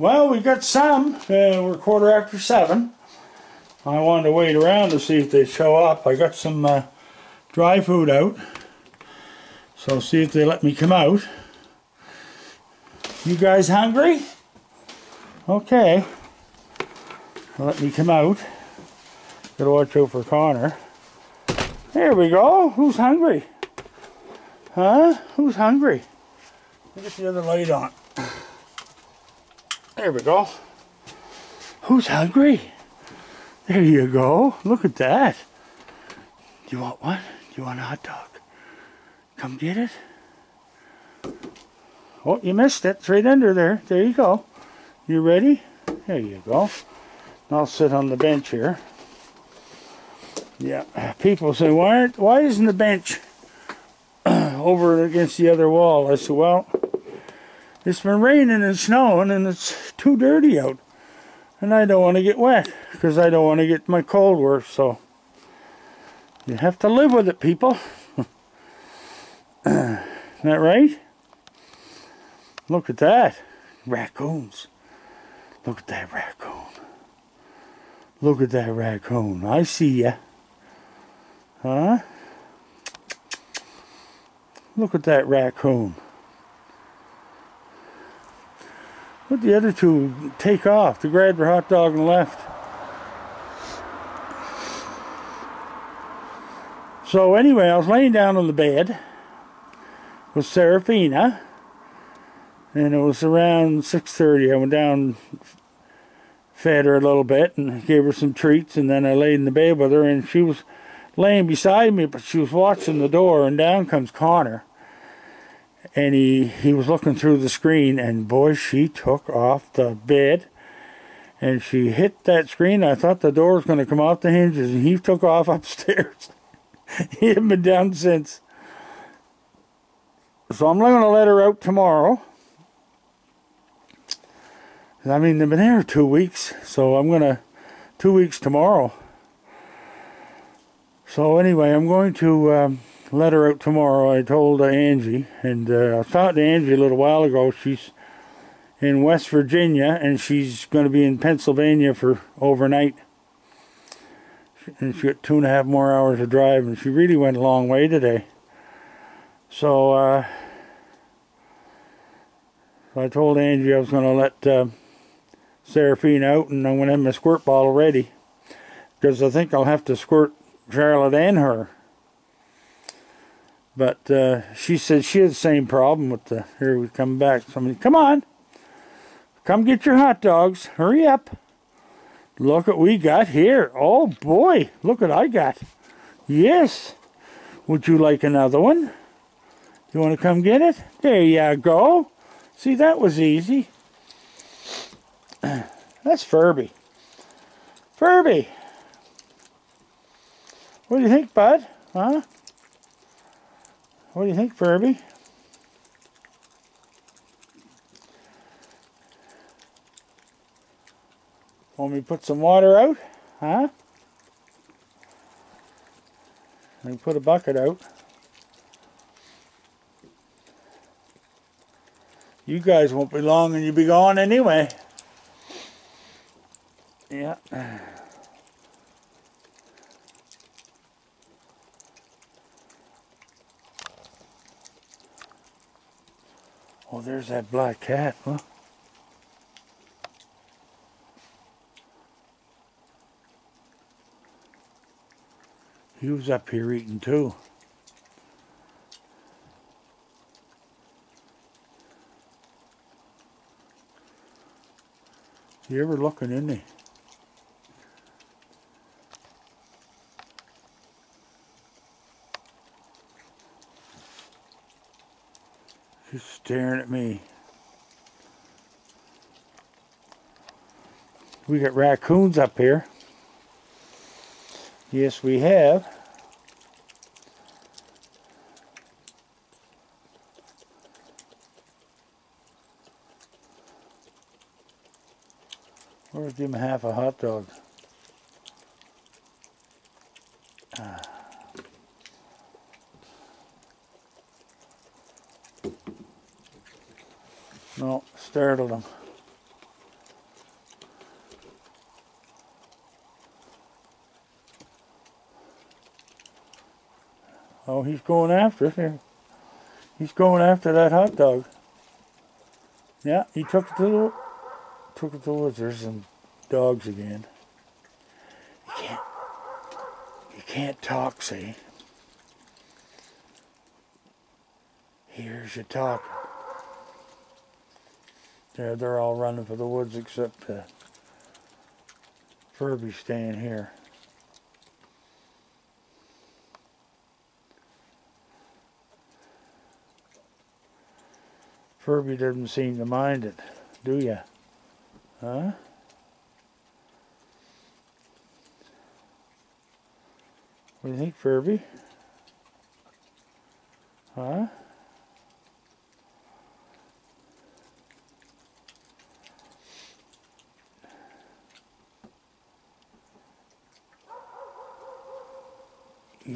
Well, we got some. Uh, we're quarter after seven. I wanted to wait around to see if they show up. I got some uh, dry food out. So see if they let me come out. You guys hungry? Okay. Let me come out. Gotta watch out for Connor. There we go. Who's hungry? Huh? Who's hungry? Let get the other light on. There we go. Who's hungry? There you go. Look at that. Do you want one? Do you want a hot dog? Come get it. Oh, you missed it. It's right under there. There you go. You ready? There you go. I'll sit on the bench here. Yeah. People say, why, aren't, why isn't the bench over against the other wall? I said, well, it's been raining and snowing and it's too dirty out. And I don't want to get wet because I don't want to get my cold worse. So you have to live with it, people. Isn't that right? Look at that. Raccoons. Look at that raccoon. Look at that raccoon. I see ya. Huh? Look at that raccoon. Let the other two take off. to grab their hot dog and left. So anyway, I was laying down on the bed with Seraphina and it was around 6.30 I went down fed her a little bit and gave her some treats and then I laid in the bed with her and she was laying beside me but she was watching the door and down comes Connor and he he was looking through the screen and boy she took off the bed. And she hit that screen. I thought the door was going to come off the hinges and he took off upstairs. He hasn't been down since. So I'm going to let her out tomorrow. I mean, they've been there two weeks, so I'm going to, two weeks tomorrow. So anyway, I'm going to um, let her out tomorrow. I told uh, Angie, and uh, I talked to Angie a little while ago. She's in West Virginia, and she's going to be in Pennsylvania for overnight. And she got two and a half more hours to drive, and she really went a long way today. So, uh, I told Angie I was going to let uh, Seraphina out and I'm going to have my squirt bottle ready. Because I think I'll have to squirt Charlotte and her. But uh, she said she had the same problem with the, here we come back. Somebody, come on. Come get your hot dogs. Hurry up. Look what we got here. Oh boy, look what I got. Yes. Would you like another one? You want to come get it? There you go. See, that was easy. That's Furby. Furby! What do you think, bud? Huh? What do you think, Furby? Want me to put some water out? Huh? Me put a bucket out. You guys won't be long and you'll be gone anyway. Yeah. Oh, there's that black cat, huh? He was up here eating too. You ever looking, isn't he? Just staring at me. We got raccoons up here. Yes, we have. Or give him half a hot dog. Ah. No, startled him. Oh, he's going after it. He's going after that hot dog. Yeah, he took it to the took it to the woods. There's some dogs again. You can't you can't talk, see. Here's your talking. There, they're all running for the woods except uh, Furby staying here. Furby doesn't seem to mind it, do ya? Huh? What do you think, Furby? Huh?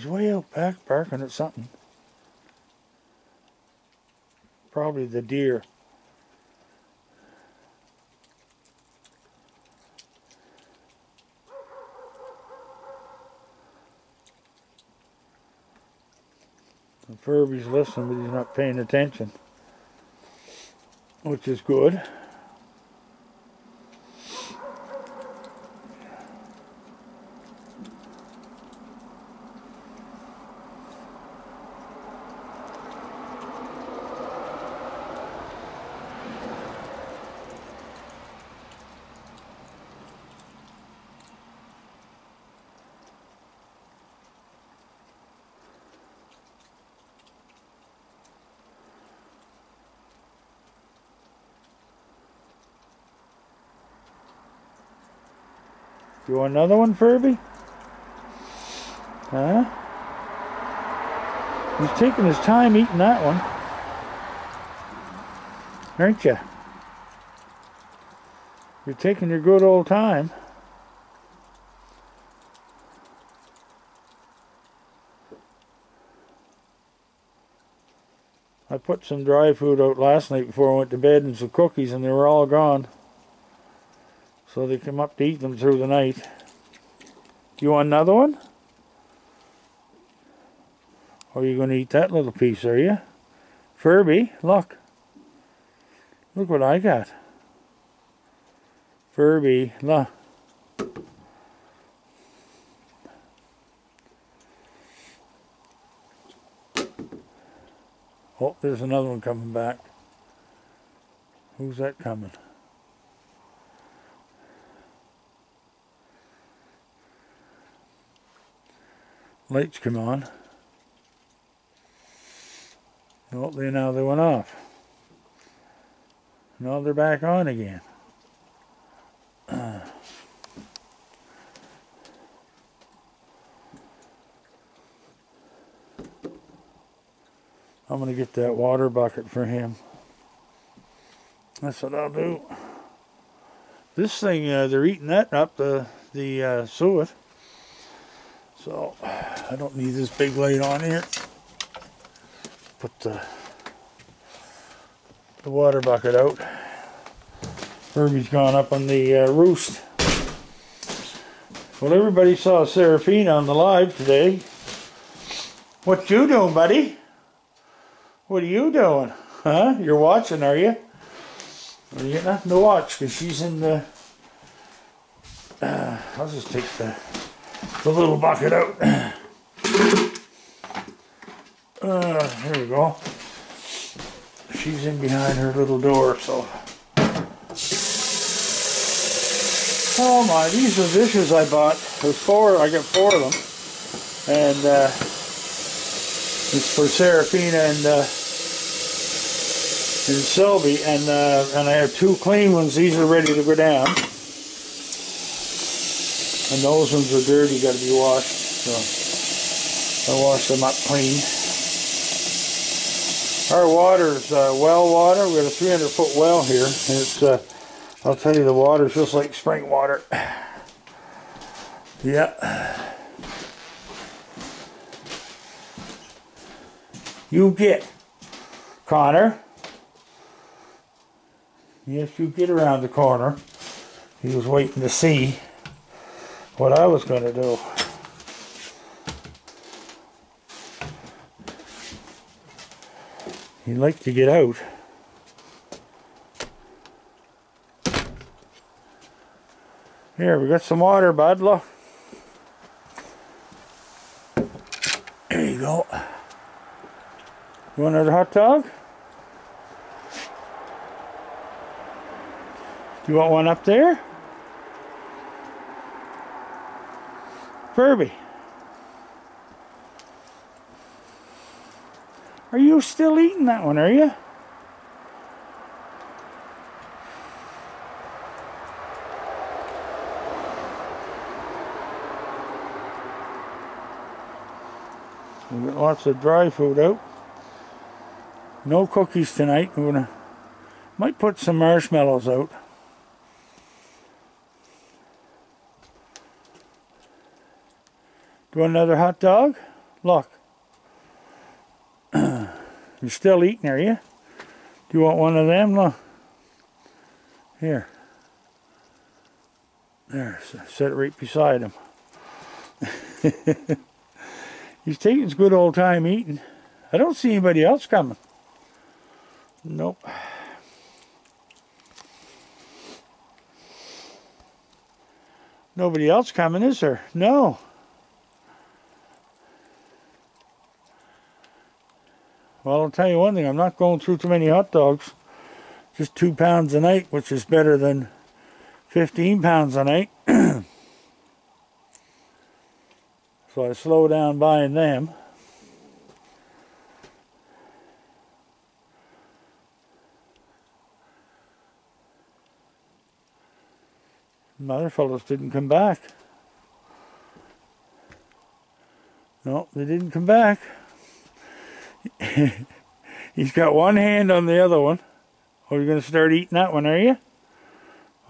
He's way out back barking at something. Probably the deer. And Furby's listening, but he's not paying attention. Which is good. You want another one, Furby? Huh? He's taking his time eating that one. Aren't you? You're taking your good old time. I put some dry food out last night before I went to bed and some cookies and they were all gone. So they come up to eat them through the night. You want another one? Oh, or are you going to eat that little piece, are you? Furby, look. Look what I got. Furby, look. Oh, there's another one coming back. Who's that coming? Lights come on. Well, they now they went off. Now they're back on again. I'm going to get that water bucket for him. That's what I'll do. This thing, uh, they're eating that up, the, the uh, suet. So, I don't need this big light on here. Put the, the water bucket out. Furby's gone up on the uh, roost. Well, everybody saw Seraphina on the live today. What you doing, buddy? What are you doing? Huh? You're watching, are you? Well, you got nothing to watch because she's in the... Uh, I'll just take the the little bucket out. Uh, here we go. She's in behind her little door, so. Oh my, these are dishes I bought. There's four, I got four of them. And uh, it's for Seraphina and uh, and Sylvie. And, uh, and I have two clean ones. These are ready to go down. And those ones are dirty, got to be washed. So I wash them up clean. Our water's uh, well water. We've got a 300 foot well here. It's, uh, I'll tell you, the water's just like spring water. Yeah. You get, Connor. Yes, you get around the corner. He was waiting to see what I was going to do. He'd like to get out. Here, we got some water. Look. There you go. You want another hot dog? Do you want one up there? Furby. Are you still eating that one, are you? We got lots of dry food out. No cookies tonight. We're gonna might put some marshmallows out. Do another hot dog? Look. You're still eating, are you? Do you want one of them? Look. Here. There, set it right beside him. He's taking his good old time eating. I don't see anybody else coming. Nope. Nobody else coming, is there? No. Well, I'll tell you one thing. I'm not going through too many hot dogs. Just two pounds a night, which is better than 15 pounds a night. so I slow down buying them. The other fellows didn't come back. No, they didn't come back. He's got one hand on the other one. Oh, you're going to start eating that one, are you?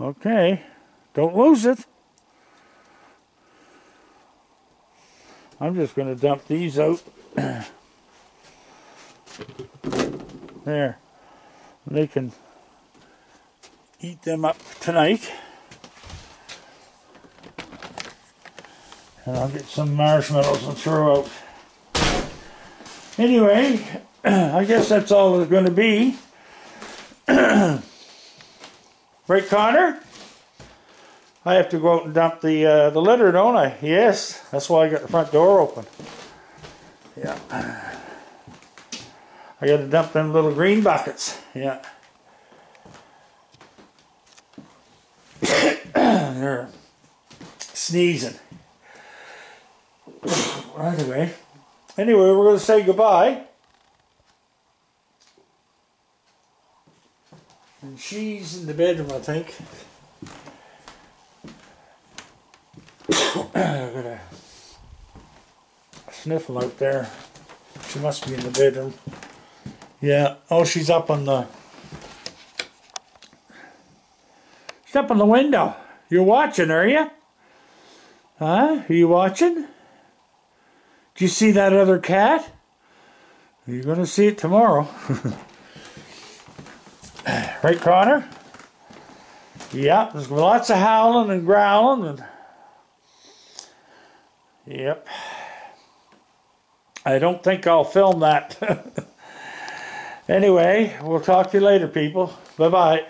Okay. Don't lose it. I'm just going to dump these out. there. They can eat them up tonight. And I'll get some marshmallows and throw out. Anyway, I guess that's all there's going to be. right, Connor? I have to go out and dump the uh, the litter, don't I? Yes, that's why I got the front door open. Yeah. I got to dump them little green buckets. Yeah. They're sneezing. Anyway. Anyway, we're going to say goodbye. And she's in the bedroom, I think. I got a sniffle out there. She must be in the bedroom. Yeah. Oh, she's up on the. She's up on the window. You're watching, are you? Huh? Are you watching? Do you see that other cat? You're going to see it tomorrow. right, Connor? Yep, there's lots of howling and growling. and Yep. I don't think I'll film that. anyway, we'll talk to you later, people. Bye-bye.